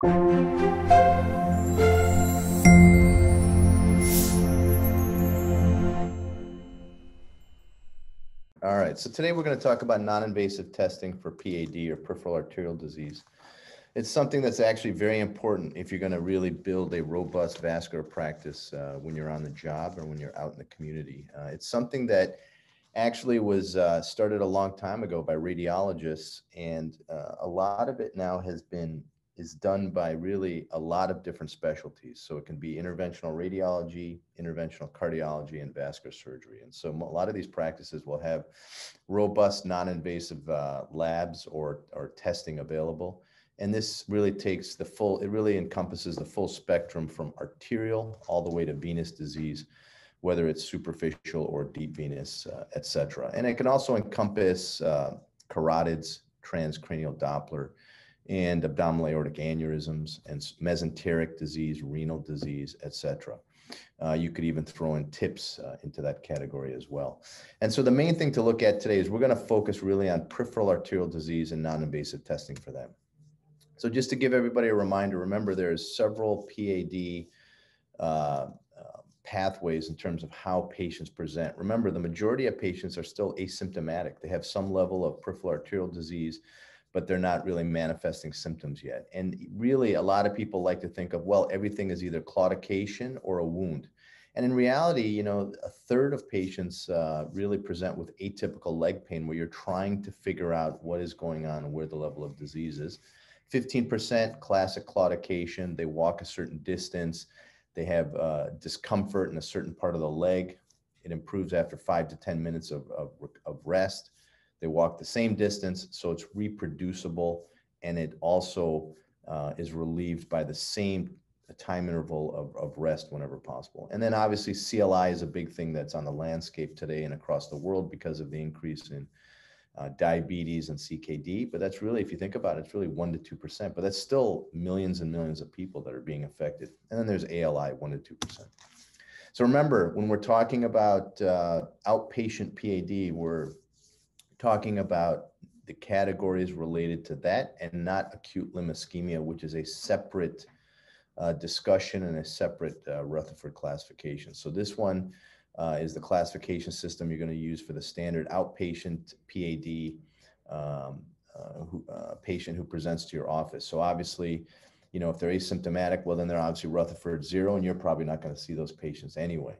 All right, so today we're going to talk about non-invasive testing for PAD or peripheral arterial disease. It's something that's actually very important if you're going to really build a robust vascular practice uh, when you're on the job or when you're out in the community. Uh, it's something that actually was uh, started a long time ago by radiologists, and uh, a lot of it now has been is done by really a lot of different specialties. So it can be interventional radiology, interventional cardiology, and vascular surgery. And so a lot of these practices will have robust non-invasive uh, labs or, or testing available. And this really takes the full, it really encompasses the full spectrum from arterial all the way to venous disease, whether it's superficial or deep venous, uh, et cetera. And it can also encompass uh, carotids, transcranial Doppler, and abdominal aortic aneurysms and mesenteric disease, renal disease, etc. Uh, you could even throw in TIPS uh, into that category as well. And so the main thing to look at today is we're going to focus really on peripheral arterial disease and non-invasive testing for them. So just to give everybody a reminder, remember there's several PAD uh, uh, pathways in terms of how patients present. Remember, the majority of patients are still asymptomatic. They have some level of peripheral arterial disease but they're not really manifesting symptoms yet. And really, a lot of people like to think of, well, everything is either claudication or a wound. And in reality, you know, a third of patients uh, really present with atypical leg pain where you're trying to figure out what is going on and where the level of disease is. 15% classic claudication. They walk a certain distance. They have uh, discomfort in a certain part of the leg. It improves after five to 10 minutes of, of, of rest. They walk the same distance, so it's reproducible, and it also uh, is relieved by the same time interval of, of rest whenever possible. And then obviously CLI is a big thing that's on the landscape today and across the world because of the increase in uh, diabetes and CKD. But that's really, if you think about it, it's really one to two percent. But that's still millions and millions of people that are being affected. And then there's ALI, one to two percent. So remember, when we're talking about uh, outpatient PAD, we're talking about the categories related to that and not acute limb ischemia, which is a separate uh, discussion and a separate uh, Rutherford classification. So this one uh, is the classification system you're going to use for the standard outpatient PAD um, uh, who, uh, patient who presents to your office. So obviously, you know, if they're asymptomatic, well, then they're obviously Rutherford zero, and you're probably not going to see those patients anyway.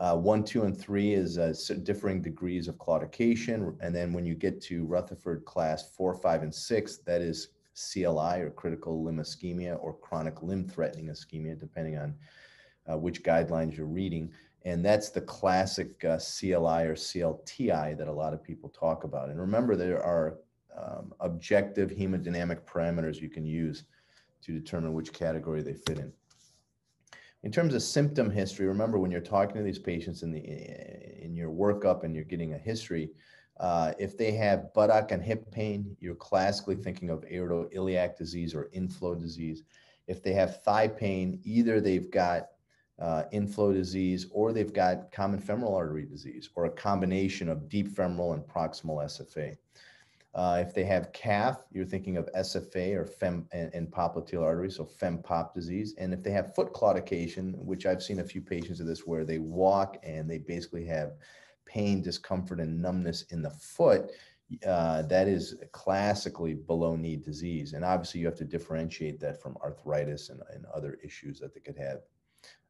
Uh, one, two, and three is uh, differing degrees of claudication. And then when you get to Rutherford class four, five, and six, that is CLI or critical limb ischemia or chronic limb threatening ischemia, depending on uh, which guidelines you're reading. And that's the classic uh, CLI or CLTI that a lot of people talk about. And remember, there are um, objective hemodynamic parameters you can use to determine which category they fit in. In terms of symptom history, remember when you're talking to these patients in the in your workup and you're getting a history, uh, if they have buttock and hip pain, you're classically thinking of aortoiliac disease or inflow disease. If they have thigh pain, either they've got uh, inflow disease or they've got common femoral artery disease or a combination of deep femoral and proximal SFA. Uh, if they have calf, you're thinking of SFA or fem and, and popliteal artery, so fem-pop disease. And if they have foot claudication, which I've seen a few patients of this where they walk and they basically have pain, discomfort, and numbness in the foot, uh, that is classically below knee disease. And obviously, you have to differentiate that from arthritis and, and other issues that they could have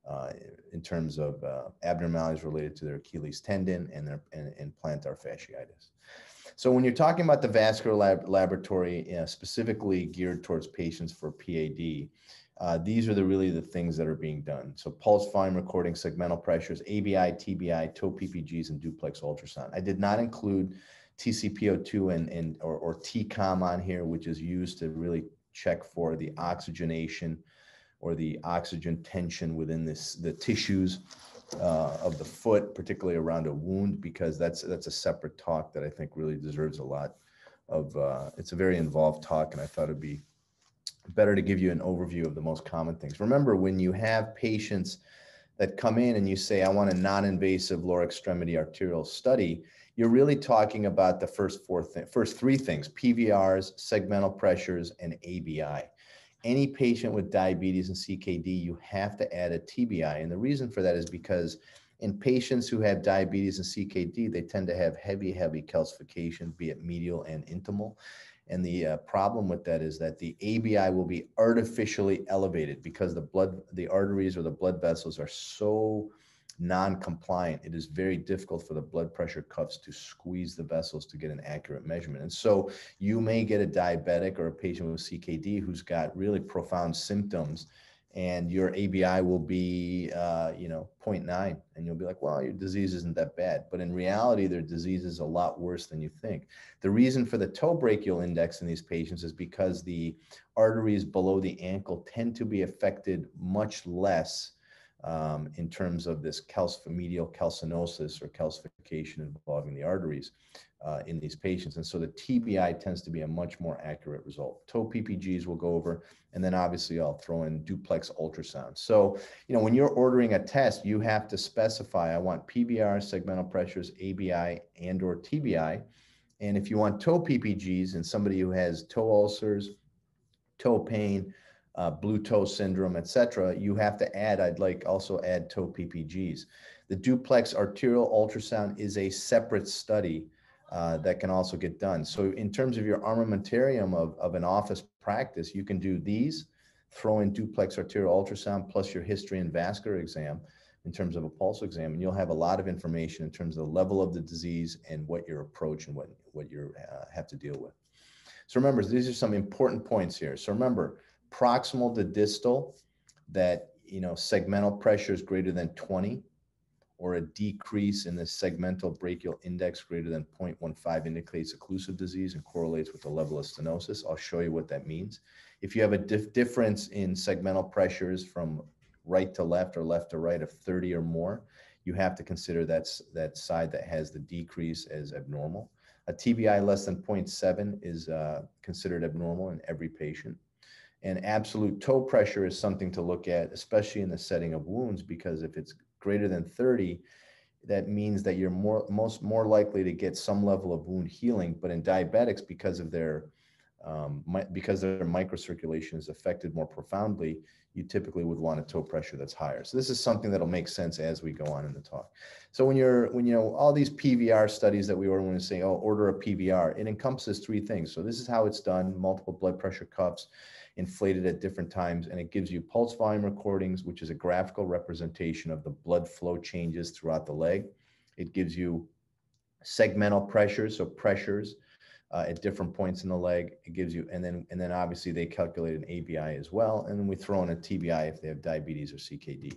uh, in terms of uh, abnormalities related to their Achilles tendon and their and, and plantar fasciitis. So when you're talking about the vascular lab, laboratory, specifically geared towards patients for PAD, uh, these are the really the things that are being done. So pulse volume recording, segmental pressures, ABI, TBI, toe PPGs, and duplex ultrasound. I did not include TCPO2 and, and or, or TCOM on here, which is used to really check for the oxygenation or the oxygen tension within this the tissues uh, of the foot, particularly around a wound, because that's that's a separate talk that I think really deserves a lot of. Uh, it's a very involved talk, and I thought it'd be better to give you an overview of the most common things. Remember, when you have patients that come in and you say, "I want a non-invasive lower extremity arterial study," you're really talking about the first four th- first three things: PVRs, segmental pressures, and ABI. Any patient with diabetes and CKD, you have to add a TBI. And the reason for that is because in patients who have diabetes and CKD, they tend to have heavy, heavy calcification, be it medial and intimal. And the uh, problem with that is that the ABI will be artificially elevated because the blood, the arteries or the blood vessels are so non-compliant, it is very difficult for the blood pressure cuffs to squeeze the vessels to get an accurate measurement. And so you may get a diabetic or a patient with CKD who's got really profound symptoms and your ABI will be, uh, you know, 0.9 and you'll be like, well, your disease isn't that bad. But in reality, their disease is a lot worse than you think. The reason for the toe brachial index in these patients is because the arteries below the ankle tend to be affected much less um, in terms of this calcifamedial calcinosis or calcification involving the arteries uh, in these patients. And so the TBI tends to be a much more accurate result. Toe PPGs we'll go over, and then obviously I'll throw in duplex ultrasound. So, you know, when you're ordering a test, you have to specify, I want PVR, segmental pressures, ABI, and or TBI. And if you want toe PPGs and somebody who has toe ulcers, toe pain, uh, blue toe syndrome, et cetera, you have to add, I'd like also add toe PPGs. The duplex arterial ultrasound is a separate study uh, that can also get done. So in terms of your armamentarium of, of an office practice, you can do these, throw in duplex arterial ultrasound plus your history and vascular exam in terms of a pulse exam, and you'll have a lot of information in terms of the level of the disease and what your approach and what, what you uh, have to deal with. So remember, these are some important points here. So remember, proximal to distal that you know segmental pressure is greater than 20 or a decrease in the segmental brachial index greater than 0.15 indicates occlusive disease and correlates with the level of stenosis. I'll show you what that means. If you have a dif difference in segmental pressures from right to left or left to right of 30 or more, you have to consider that's that side that has the decrease as abnormal. A TBI less than 0.7 is uh, considered abnormal in every patient. And absolute toe pressure is something to look at, especially in the setting of wounds, because if it's greater than 30, that means that you're more most more likely to get some level of wound healing. But in diabetics, because of their um, my, because their microcirculation is affected more profoundly, you typically would want a toe pressure that's higher. So this is something that'll make sense as we go on in the talk. So when you're when you know all these PVR studies that we order when we say oh order a PVR, it encompasses three things. So this is how it's done: multiple blood pressure cuffs inflated at different times, and it gives you pulse volume recordings, which is a graphical representation of the blood flow changes throughout the leg. It gives you segmental pressures, so pressures uh, at different points in the leg. It gives you, and then and then obviously they calculate an ABI as well, and then we throw in a TBI if they have diabetes or CKD.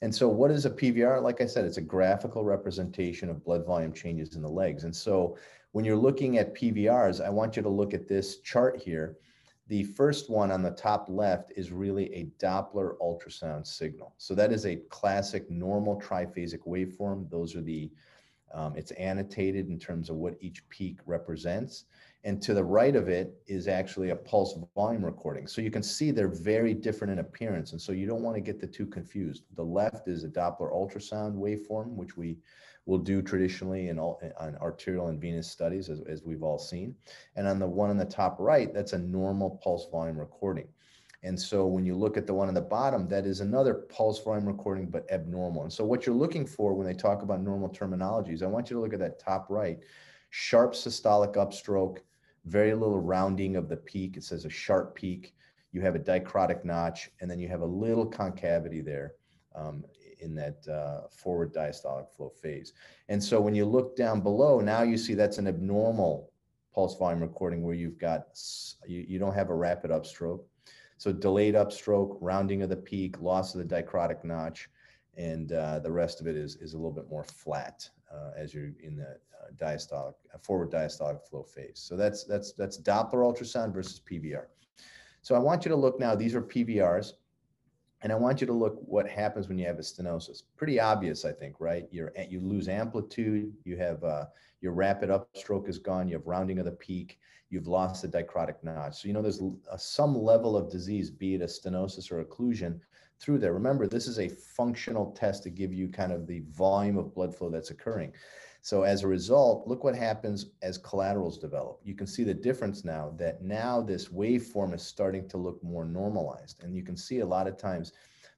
And so, what is a PVR? Like I said, it's a graphical representation of blood volume changes in the legs. And so, when you're looking at PVRs, I want you to look at this chart here the first one on the top left is really a Doppler ultrasound signal. So that is a classic normal triphasic waveform. Those are the, um, it's annotated in terms of what each peak represents. And to the right of it is actually a pulse volume recording. So you can see they're very different in appearance. And so you don't want to get the two confused. The left is a Doppler ultrasound waveform, which we will do traditionally in all on arterial and venous studies, as, as we've all seen. And on the one on the top right, that's a normal pulse volume recording. And so when you look at the one on the bottom, that is another pulse volume recording, but abnormal. And so what you're looking for when they talk about normal terminologies, I want you to look at that top right, sharp systolic upstroke, very little rounding of the peak. It says a sharp peak. You have a dicrotic notch, and then you have a little concavity there. Um, in that uh, forward diastolic flow phase. And so when you look down below, now you see that's an abnormal pulse volume recording where you've got, you, you don't have a rapid upstroke. So delayed upstroke, rounding of the peak, loss of the dicrotic notch, and uh, the rest of it is, is a little bit more flat uh, as you're in the uh, diastolic, uh, forward diastolic flow phase. So that's, that's, that's Doppler ultrasound versus PVR. So I want you to look now, these are PVRs. And I want you to look what happens when you have a stenosis. Pretty obvious, I think, right? You're, you lose amplitude. You have uh, your rapid upstroke is gone. You have rounding of the peak. You've lost the dicrotic notch. So you know there's a, some level of disease, be it a stenosis or occlusion, through there. Remember, this is a functional test to give you kind of the volume of blood flow that's occurring. So as a result, look what happens as collaterals develop. You can see the difference now that now this waveform is starting to look more normalized. And you can see a lot of times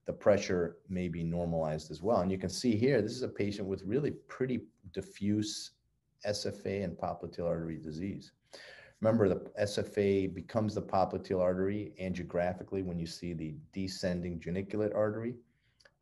the pressure may be normalized as well. And you can see here, this is a patient with really pretty diffuse SFA and popliteal artery disease. Remember, the SFA becomes the popliteal artery angiographically when you see the descending geniculate artery.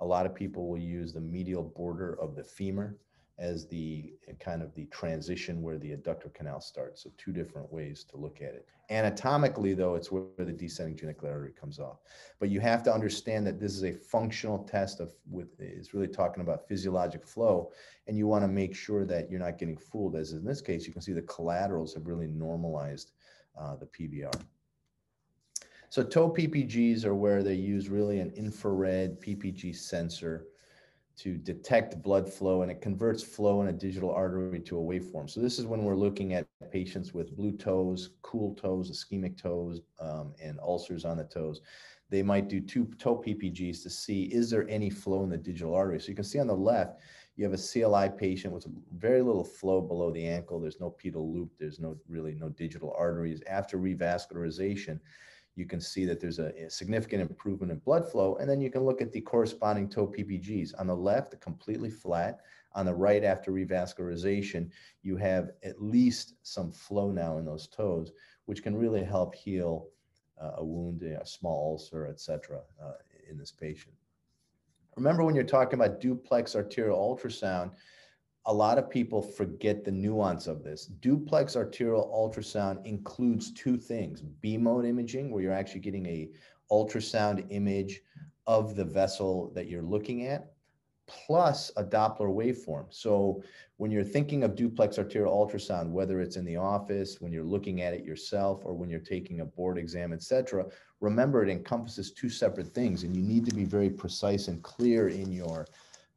A lot of people will use the medial border of the femur as the kind of the transition where the adductor canal starts. So two different ways to look at it. Anatomically, though, it's where the descending genicular artery comes off. But you have to understand that this is a functional test of with it's really talking about physiologic flow, and you want to make sure that you're not getting fooled. As in this case, you can see the collaterals have really normalized uh, the PVR. So toe PPGs are where they use really an infrared PPG sensor to detect blood flow and it converts flow in a digital artery to a waveform. So this is when we're looking at patients with blue toes, cool toes, ischemic toes, um, and ulcers on the toes. They might do two toe PPGs to see is there any flow in the digital artery. So you can see on the left, you have a CLI patient with very little flow below the ankle. There's no pedal loop. There's no really no digital arteries. After revascularization, you can see that there's a, significant improvement in blood flow. And then you can look at the corresponding toe PPGs. On the left, completely flat. On the right, after revascularization, you have at least some flow now in those toes, which can really help heal uh, a wound, a small ulcer, et cetera, uh, in this patient. Remember when you're talking about duplex arterial ultrasound, a lot of people forget the nuance of this. Duplex arterial ultrasound includes two things: B mode imaging, where you're actually getting a ultrasound image of the vessel that you're looking at, plus a Doppler waveform. So when you're thinking of duplex arterial ultrasound, whether it's in the office, when you're looking at it yourself, or when you're taking a board exam, et cetera, remember it encompasses two separate things, and you need to be very precise and clear in your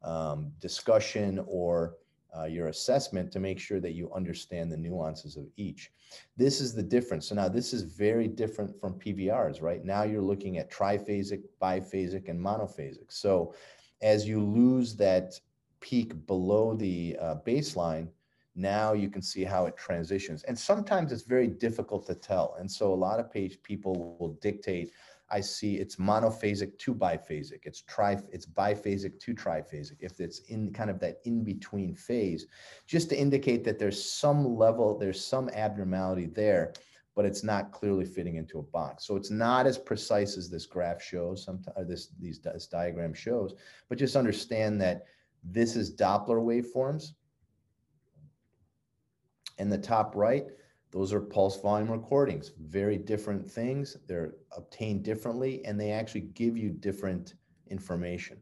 um, discussion or uh, your assessment to make sure that you understand the nuances of each. This is the difference. So now this is very different from PVRs, right? Now you're looking at triphasic, biphasic, and monophasic. So as you lose that peak below the uh, baseline, now you can see how it transitions. And sometimes it's very difficult to tell. And so a lot of page people will dictate I see it's monophasic to biphasic. It's tri, it's biphasic to triphasic. If it's in kind of that in between phase, just to indicate that there's some level, there's some abnormality there, but it's not clearly fitting into a box. So it's not as precise as this graph shows, sometimes this these this diagram shows, but just understand that this is Doppler waveforms. In the top right, those are pulse volume recordings, very different things. They're obtained differently and they actually give you different information.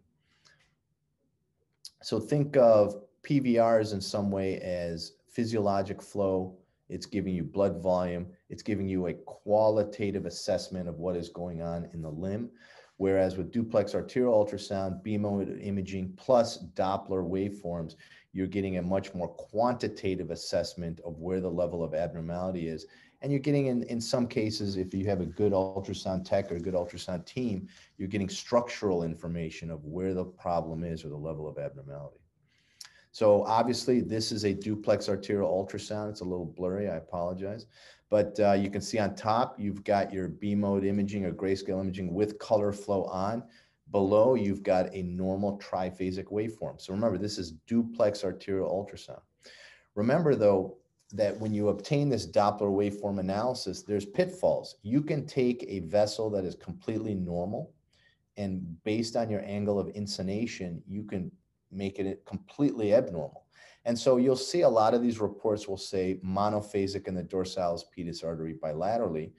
So think of PVRs in some way as physiologic flow. It's giving you blood volume. It's giving you a qualitative assessment of what is going on in the limb. Whereas with duplex arterial ultrasound, beam imaging plus Doppler waveforms, you're getting a much more quantitative assessment of where the level of abnormality is. And you're getting in, in some cases, if you have a good ultrasound tech or a good ultrasound team, you're getting structural information of where the problem is or the level of abnormality. So obviously this is a duplex arterial ultrasound. It's a little blurry, I apologize. But uh, you can see on top, you've got your B mode imaging or grayscale imaging with color flow on. Below, you've got a normal triphasic waveform. So remember, this is duplex arterial ultrasound. Remember, though, that when you obtain this Doppler waveform analysis, there's pitfalls. You can take a vessel that is completely normal, and based on your angle of insonation, you can make it completely abnormal. And so you'll see a lot of these reports will say monophasic in the dorsalis pedis artery bilaterally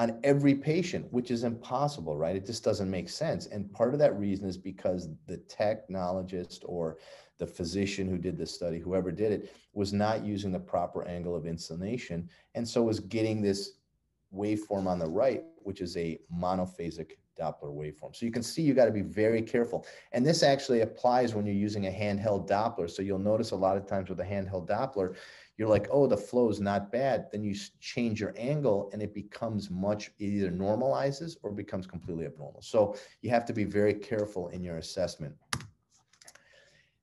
on every patient, which is impossible, right? It just doesn't make sense. And part of that reason is because the technologist or the physician who did this study, whoever did it, was not using the proper angle of insonation. And so was getting this waveform on the right, which is a monophasic Doppler waveform. So you can see you got to be very careful. And this actually applies when you're using a handheld Doppler. So you'll notice a lot of times with a handheld Doppler, you're like, oh, the flow is not bad. Then you change your angle and it becomes much, it either normalizes or becomes completely abnormal. So you have to be very careful in your assessment.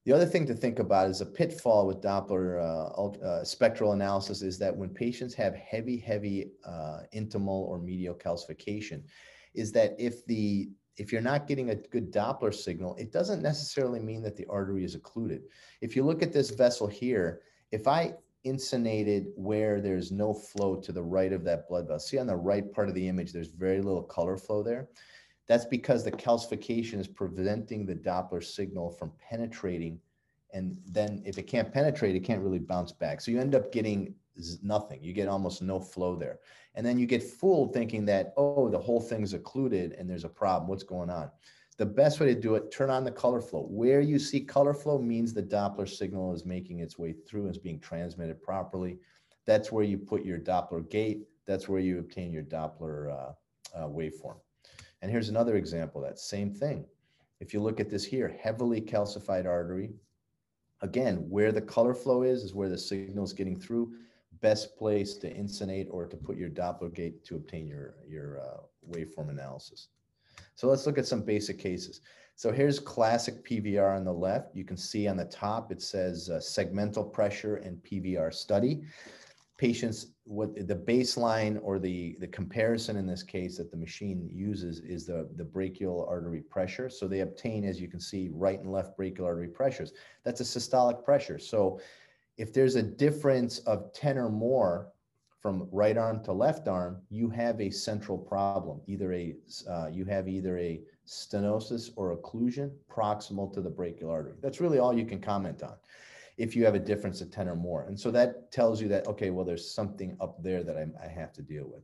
The other thing to think about is a pitfall with Doppler uh, uh, spectral analysis is that when patients have heavy, heavy uh, intimal or medial calcification, is that if the if you're not getting a good Doppler signal, it doesn't necessarily mean that the artery is occluded. If you look at this vessel here, if I insonated where there's no flow to the right of that blood vessel, see on the right part of the image, there's very little color flow there. That's because the calcification is preventing the Doppler signal from penetrating. And then if it can't penetrate, it can't really bounce back. So you end up getting nothing. You get almost no flow there. And then you get fooled thinking that, oh, the whole thing's occluded and there's a problem. What's going on? The best way to do it, turn on the color flow. Where you see color flow means the Doppler signal is making its way through and is being transmitted properly. That's where you put your Doppler gate. That's where you obtain your Doppler uh, uh, waveform. And here's another example that same thing. If you look at this here, heavily calcified artery, again, where the color flow is, is where the signal is getting through best place to insonate or to put your Doppler gate to obtain your, your uh, waveform analysis. So let's look at some basic cases. So here's classic PVR on the left. You can see on the top, it says uh, segmental pressure and PVR study. Patients, what the baseline or the, the comparison in this case that the machine uses is the, the brachial artery pressure. So they obtain, as you can see, right and left brachial artery pressures. That's a systolic pressure. So if there's a difference of 10 or more from right arm to left arm, you have a central problem. Either a uh, you have either a stenosis or occlusion proximal to the brachial artery. That's really all you can comment on if you have a difference of 10 or more. And so that tells you that, okay, well, there's something up there that I, I have to deal with.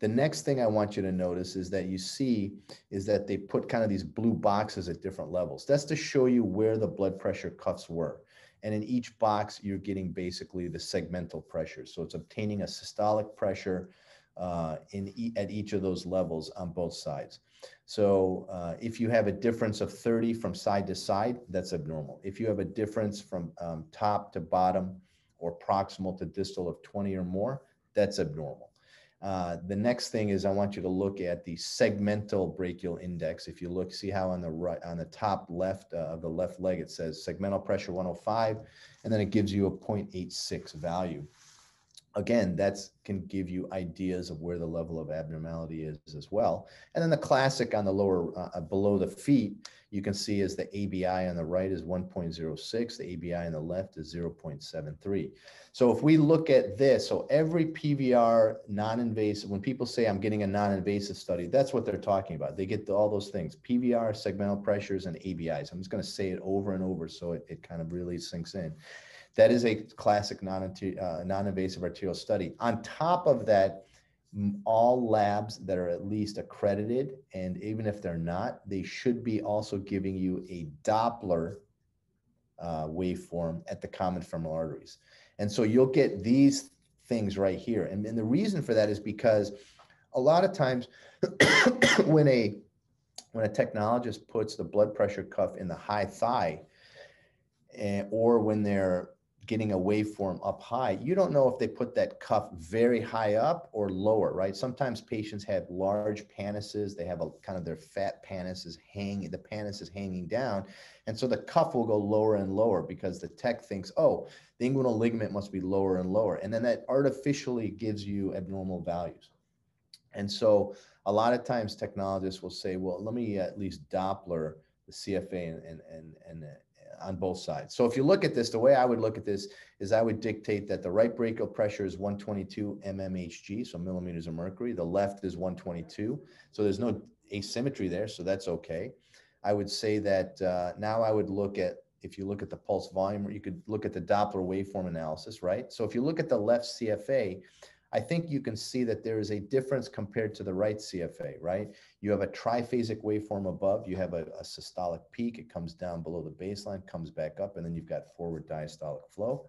The next thing I want you to notice is that you see is that they put kind of these blue boxes at different levels. That's to show you where the blood pressure cuffs were. And in each box, you're getting basically the segmental pressure. So it's obtaining a systolic pressure uh, in e at each of those levels on both sides. So uh, if you have a difference of 30 from side to side, that's abnormal. If you have a difference from um, top to bottom or proximal to distal of 20 or more, that's abnormal. Uh, the next thing is I want you to look at the segmental brachial index. If you look, see how on the right, on the top left uh, of the left leg, it says segmental pressure 105, and then it gives you a 0.86 value. Again, that can give you ideas of where the level of abnormality is as well. And then the classic on the lower, uh, below the feet, you can see is the ABI on the right is 1.06, the ABI on the left is 0.73. So if we look at this, so every PVR non-invasive, when people say I'm getting a non-invasive study, that's what they're talking about. They get all those things, PVR, segmental pressures, and ABIs. I'm just gonna say it over and over so it, it kind of really sinks in. That is a classic uh, non-invasive arterial study. On top of that, all labs that are at least accredited, and even if they're not, they should be also giving you a Doppler uh, waveform at the common femoral arteries. And so you'll get these things right here. And, and the reason for that is because a lot of times when a when a technologist puts the blood pressure cuff in the high thigh, and, eh, or when they're getting a waveform up high, you don't know if they put that cuff very high up or lower, right? Sometimes patients have large pannuses. They have a kind of their fat pannus hanging, the pannus is hanging down. And so the cuff will go lower and lower because the tech thinks, oh, the inguinal ligament must be lower and lower. And then that artificially gives you abnormal values. And so a lot of times technologists will say, well, let me at least Doppler the CFA and, and, and, and on both sides. So if you look at this, the way I would look at this is I would dictate that the right brachial pressure is 122 mmHg, so millimeters of mercury. The left is 122. So there's no asymmetry there, so that's okay. I would say that uh, now I would look at, if you look at the pulse volume, you could look at the Doppler waveform analysis, right? So if you look at the left CFA, I think you can see that there is a difference compared to the right CFA, right? You have a triphasic waveform above, you have a, a, systolic peak, it comes down below the baseline, comes back up, and then you've got forward diastolic flow.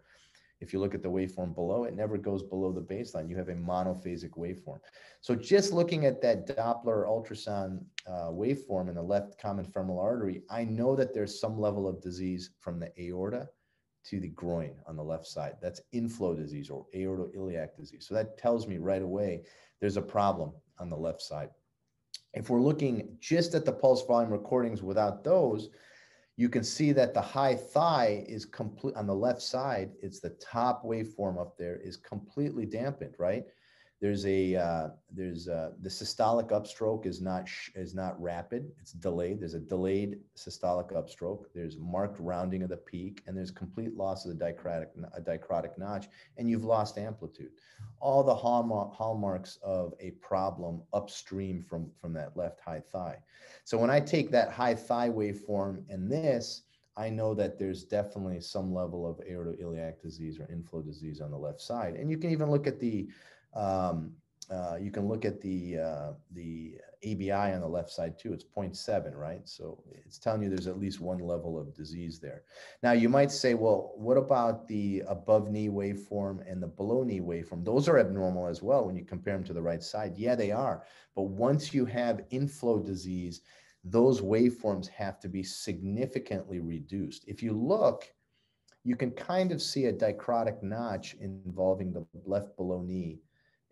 If you look at the waveform below, it never goes below the baseline. You have a monophasic waveform. So just looking at that Doppler ultrasound uh, waveform in the left common femoral artery, I know that there's some level of disease from the aorta to the groin on the left side. That's inflow disease or aortoiliac disease. So that tells me right away there's a problem on the left side. If we're looking just at the pulse volume recordings without those, you can see that the high thigh is complete on the left side. It's the top waveform up there is completely dampened, right? There's a uh, there's uh, the systolic upstroke is not is not rapid. It's delayed. There's a delayed systolic upstroke. There's marked rounding of the peak, and there's complete loss of the dicrotic a dicrotic notch, and you've lost amplitude. All the hallmark, hallmarks of a problem upstream from from that left high thigh. So when I take that high thigh waveform and this, I know that there's definitely some level of aortoiliac disease or inflow disease on the left side. And you can even look at the um, uh, you can look at the uh, the ABI on the left side too. It's 0.7, right? So it's telling you there's at least one level of disease there. Now you might say, well, what about the above knee waveform and the below knee waveform? Those are abnormal as well when you compare them to the right side. Yeah, they are. But once you have inflow disease, those waveforms have to be significantly reduced. If you look, you can kind of see a dicrotic notch involving the left below knee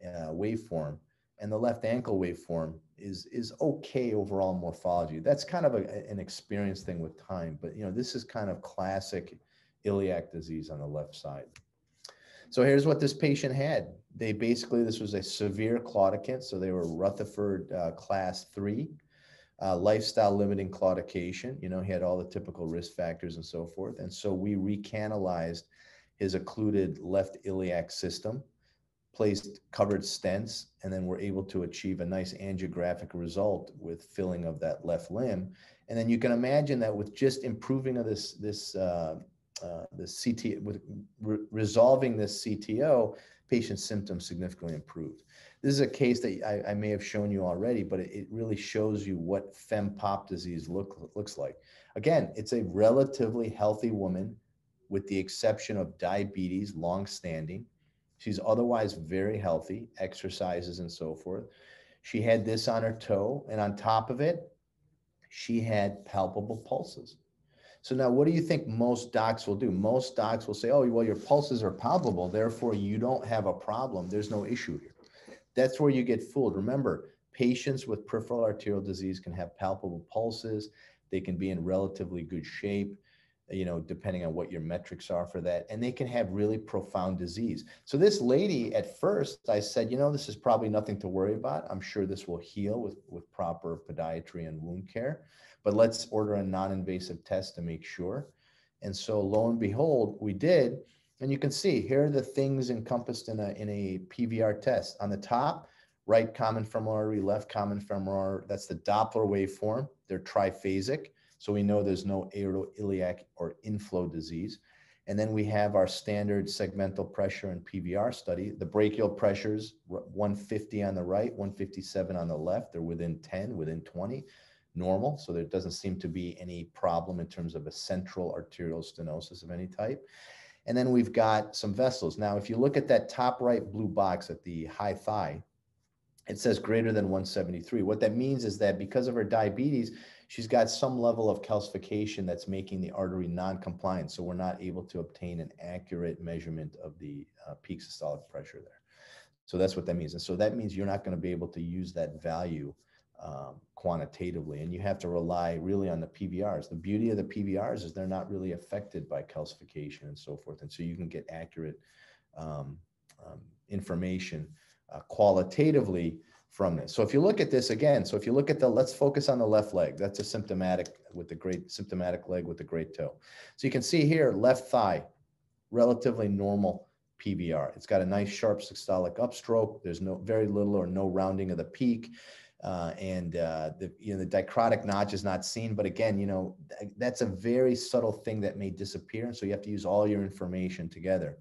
uh, waveform and the left ankle waveform is is okay overall morphology. That's kind of a, an experience thing with time, but you know this is kind of classic iliac disease on the left side. So here's what this patient had. They basically this was a severe claudicant, so they were Rutherford uh, class three, uh, lifestyle limiting claudication. You know he had all the typical risk factors and so forth, and so we recanalized his occluded left iliac system placed covered stents, and then we're able to achieve a nice angiographic result with filling of that left limb. And then you can imagine that with just improving of this this uh, uh, this CT with re resolving this CTO, patient symptoms significantly improved. This is a case that I, I may have shown you already, but it, it really shows you what fem-pop disease look, looks like. Again, it's a relatively healthy woman with the exception of diabetes, long-standing, She's otherwise very healthy, exercises and so forth. She had this on her toe, and on top of it, she had palpable pulses. So now, what do you think most docs will do? Most docs will say, "Oh, well, your pulses are palpable, therefore you don't have a problem. There's no issue here." That's where you get fooled. Remember, patients with peripheral arterial disease can have palpable pulses. They can be in relatively good shape you know, depending on what your metrics are for that. And they can have really profound disease. So this lady at first, I said, you know, this is probably nothing to worry about. I'm sure this will heal with, with proper podiatry and wound care, but let's order a non-invasive test to make sure. And so lo and behold, we did. And you can see here are the things encompassed in a, in a PVR test. On the top, right common femoral artery, left common femoral artery, that's the Doppler waveform. They're triphasic. So we know there's no aortoiliac or inflow disease. And then we have our standard segmental pressure and PVR study. The brachial pressures, 150 on the right, 157 on the left. They're within 10, within 20, normal. So there doesn't seem to be any problem in terms of a central arterial stenosis of any type. And then we've got some vessels. Now, if you look at that top right blue box at the high thigh, it says greater than 173. What that means is that because of her diabetes, she's got some level of calcification that's making the artery non-compliant. So we're not able to obtain an accurate measurement of the uh, peak systolic pressure there. So that's what that means. And so that means you're not going to be able to use that value um, quantitatively, and you have to rely really on the PVRs. The beauty of the PVRs is they're not really affected by calcification and so forth. And so you can get accurate um, um, information uh, qualitatively from this. So if you look at this again, so if you look at the, let's focus on the left leg. That's a symptomatic with the great symptomatic leg with the great toe. So you can see here, left thigh, relatively normal PVR. It's got a nice sharp systolic upstroke. There's no very little or no rounding of the peak. Uh, and uh, the you know the dicrotic notch is not seen, but again, you know that's a very subtle thing that may disappear, and so you have to use all your information together.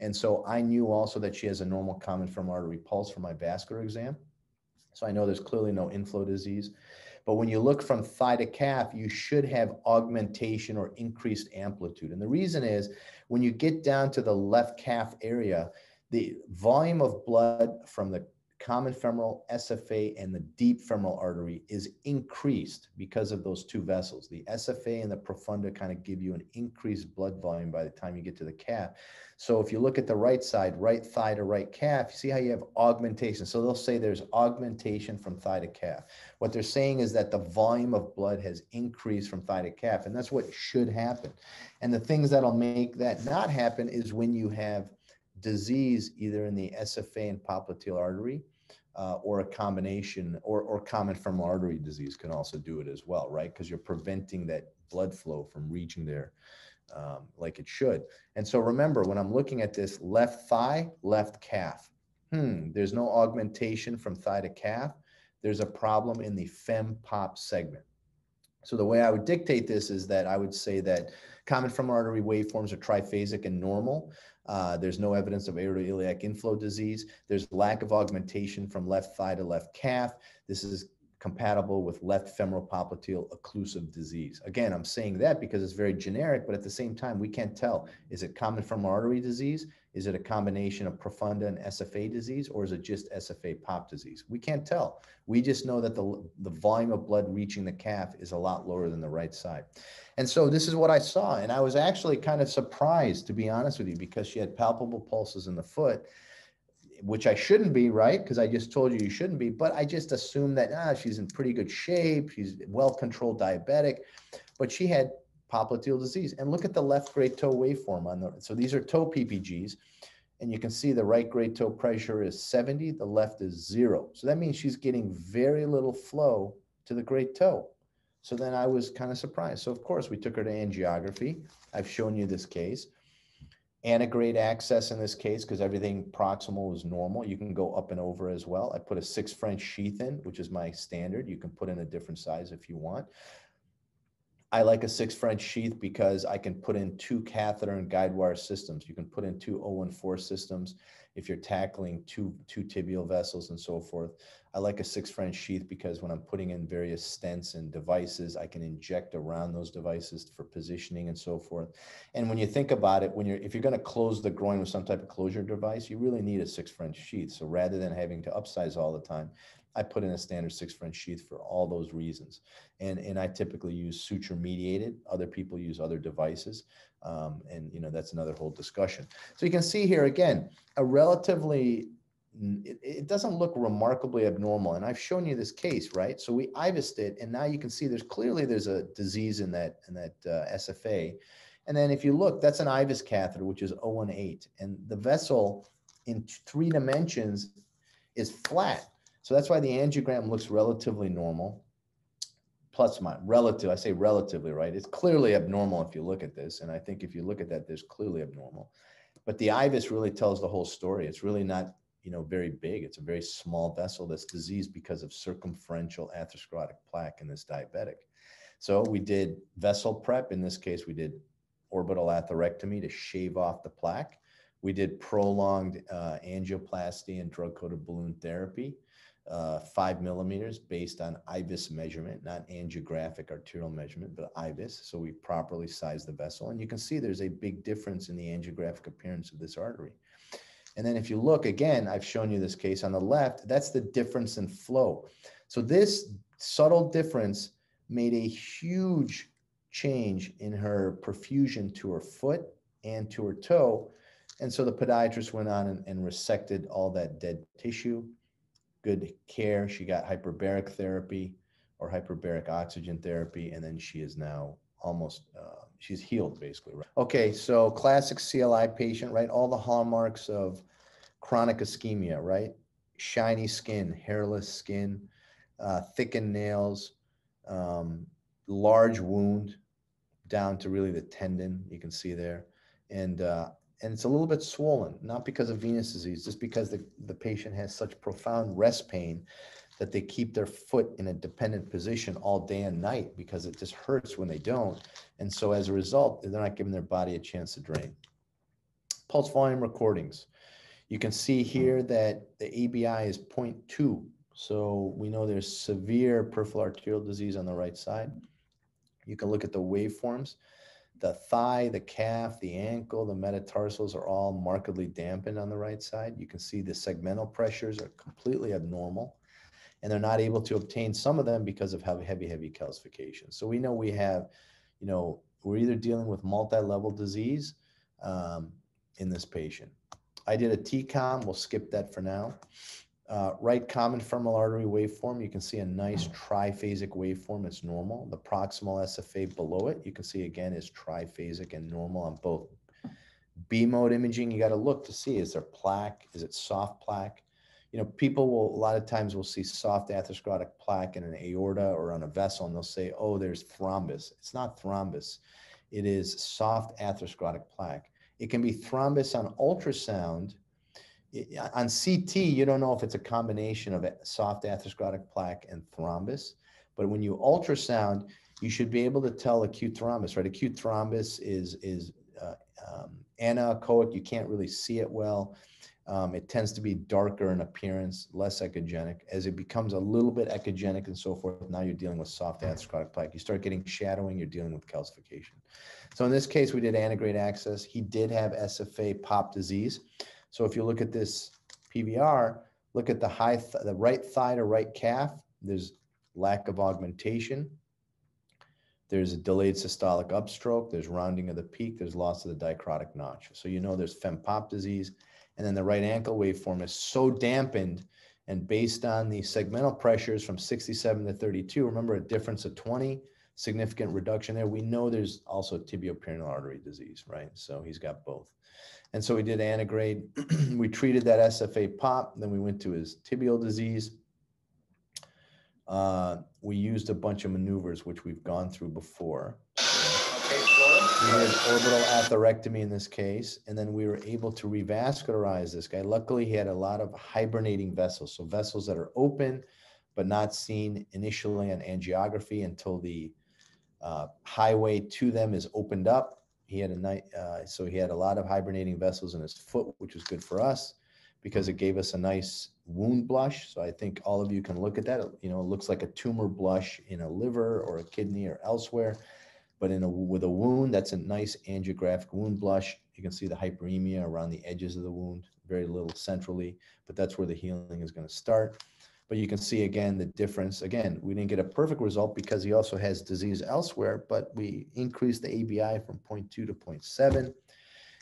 And so I knew also that she has a normal common femoral artery pulse for my vascular exam. So I know there's clearly no inflow disease. But when you look from thigh to calf, you should have augmentation or increased amplitude. And the reason is when you get down to the left calf area, the volume of blood from the common femoral SFA and the deep femoral artery is increased because of those two vessels. The SFA and the profunda kind of give you an increased blood volume by the time you get to the calf. So if you look at the right side, right thigh to right calf, you see how you have augmentation. So they'll say there's augmentation from thigh to calf. What they're saying is that the volume of blood has increased from thigh to calf, and that's what should happen. And the things that'll make that not happen is when you have disease either in the SFA and popliteal artery uh, or a combination or, or common femoral artery disease can also do it as well, right? Because you're preventing that blood flow from reaching there um, like it should. And so remember, when I'm looking at this left thigh, left calf, hmm, there's no augmentation from thigh to calf. There's a problem in the fem pop segment. So the way I would dictate this is that I would say that common femoral artery waveforms are triphasic and normal. Uh, there's no evidence of aortoiliac inflow disease. There's lack of augmentation from left thigh to left calf. This is compatible with left femoral popliteal occlusive disease. Again, I'm saying that because it's very generic, but at the same time, we can't tell. Is it common femoral artery disease? Is it a combination of profunda and SFA disease, or is it just SFA pop disease? We can't tell. We just know that the, the volume of blood reaching the calf is a lot lower than the right side. And so this is what I saw. And I was actually kind of surprised, to be honest with you, because she had palpable pulses in the foot which I shouldn't be, right? Because I just told you you shouldn't be. But I just assumed that ah, she's in pretty good shape. She's well controlled diabetic, but she had popliteal disease. And look at the left great toe waveform on the. So these are toe PPGs, and you can see the right great toe pressure is 70, the left is zero. So that means she's getting very little flow to the great toe. So then I was kind of surprised. So of course we took her to angiography. I've shown you this case antegrade access in this case because everything proximal is normal. You can go up and over as well. I put a six French sheath in, which is my standard. You can put in a different size if you want. I like a six French sheath because I can put in two catheter and guide wire systems. You can put in two 014 systems if you're tackling two, two tibial vessels and so forth. I like a six French sheath because when I'm putting in various stents and devices, I can inject around those devices for positioning and so forth. And when you think about it, when you're if you're going to close the groin with some type of closure device, you really need a six French sheath. So rather than having to upsize all the time, I put in a standard six French sheath for all those reasons. And, and I typically use suture mediated. Other people use other devices. Um, and, you know, that's another whole discussion. So you can see here again, a relatively, it, it doesn't look remarkably abnormal. And I've shown you this case, right? So we IVUSed it and now you can see there's clearly there's a disease in that, in that uh, SFA. And then if you look, that's an IVUS catheter, which is 018. And the vessel in three dimensions is flat. So that's why the angiogram looks relatively normal, plus my relative, I say relatively, right? It's clearly abnormal if you look at this. And I think if you look at that, there's clearly abnormal. But the IVUS really tells the whole story. It's really not, you know, very big. It's a very small vessel that's diseased because of circumferential atherosclerotic plaque in this diabetic. So we did vessel prep. In this case, we did orbital atherectomy to shave off the plaque. We did prolonged uh, angioplasty and drug-coated balloon therapy uh, five millimeters based on IVUS measurement, not angiographic arterial measurement, but IVUS. So we properly sized the vessel. And you can see there's a big difference in the angiographic appearance of this artery. And then if you look again, I've shown you this case on the left, that's the difference in flow. So this subtle difference made a huge change in her perfusion to her foot and to her toe. And so the podiatrist went on and, and resected all that dead tissue good care. She got hyperbaric therapy or hyperbaric oxygen therapy, and then she is now almost uh, she's healed basically. Right? Okay, so classic CLI patient, right? All the hallmarks of chronic ischemia, right? Shiny skin, hairless skin, uh, thickened nails, um, large wound down to really the tendon. You can see there, and uh, and it's a little bit swollen, not because of venous disease, just because the, the patient has such profound rest pain that they keep their foot in a dependent position all day and night because it just hurts when they don't. And so as a result, they're not giving their body a chance to drain. Pulse volume recordings. You can see here that the ABI is 0.2. So we know there's severe peripheral arterial disease on the right side. You can look at the waveforms. The thigh, the calf, the ankle, the metatarsals are all markedly dampened on the right side. You can see the segmental pressures are completely abnormal and they're not able to obtain some of them because of heavy, heavy, heavy calcification. So we know we have, you know, we're either dealing with multi-level disease um, in this patient. I did a TCOM, we'll skip that for now. Uh, right common femoral artery waveform, you can see a nice triphasic waveform. It's normal. The proximal SFA below it, you can see again is triphasic and normal on both. B mode imaging, you got to look to see is there plaque? Is it soft plaque? You know, people will a lot of times will see soft atherosclerotic plaque in an aorta or on a vessel, and they'll say, "Oh, there's thrombus." It's not thrombus; it is soft atherosclerotic plaque. It can be thrombus on ultrasound on CT, you don't know if it's a combination of soft atherosclerotic plaque and thrombus, but when you ultrasound, you should be able to tell acute thrombus, right? Acute thrombus is is uh, um, anechoic. You can't really see it well. Um, it tends to be darker in appearance, less echogenic. As it becomes a little bit echogenic and so forth, now you're dealing with soft atherosclerotic plaque. You start getting shadowing, you're dealing with calcification. So in this case, we did antegrade access. He did have SFA pop disease. So if you look at this PVR, look at the high, th the right thigh to right calf, there's lack of augmentation. There's a delayed systolic upstroke. There's rounding of the peak. There's loss of the dicrotic notch. So you know there's fem-pop disease. And then the right ankle waveform is so dampened and based on the segmental pressures from 67 to 32, remember a difference of 20, significant reduction there. We know there's also tibioperoneal artery disease, right? So he's got both. And so we did antegrade. we treated that SFA pop. Then we went to his tibial disease. Uh, we used a bunch of maneuvers, which we've gone through before. We did orbital atherectomy in this case, and then we were able to revascularize this guy. Luckily, he had a lot of hibernating vessels, so vessels that are open but not seen initially on angiography until the uh, highway to them is opened up he had a night, uh, so he had a lot of hibernating vessels in his foot, which was good for us because it gave us a nice wound blush. So I think all of you can look at that. You know, it looks like a tumor blush in a liver or a kidney or elsewhere, but in a with a wound, that's a nice angiographic wound blush. You can see the hyperemia around the edges of the wound, very little centrally, but that's where the healing is going to start. But you can see again the difference. Again, we didn't get a perfect result because he also has disease elsewhere, but we increased the ABI from 0.2 to 0.7.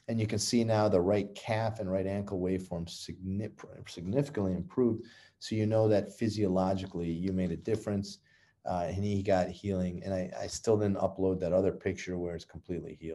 And you can see now the right calf and right ankle waveform significantly improved. So you know that physiologically you made a difference uh, and he got healing. And I, I still didn't upload that other picture where it's completely healed.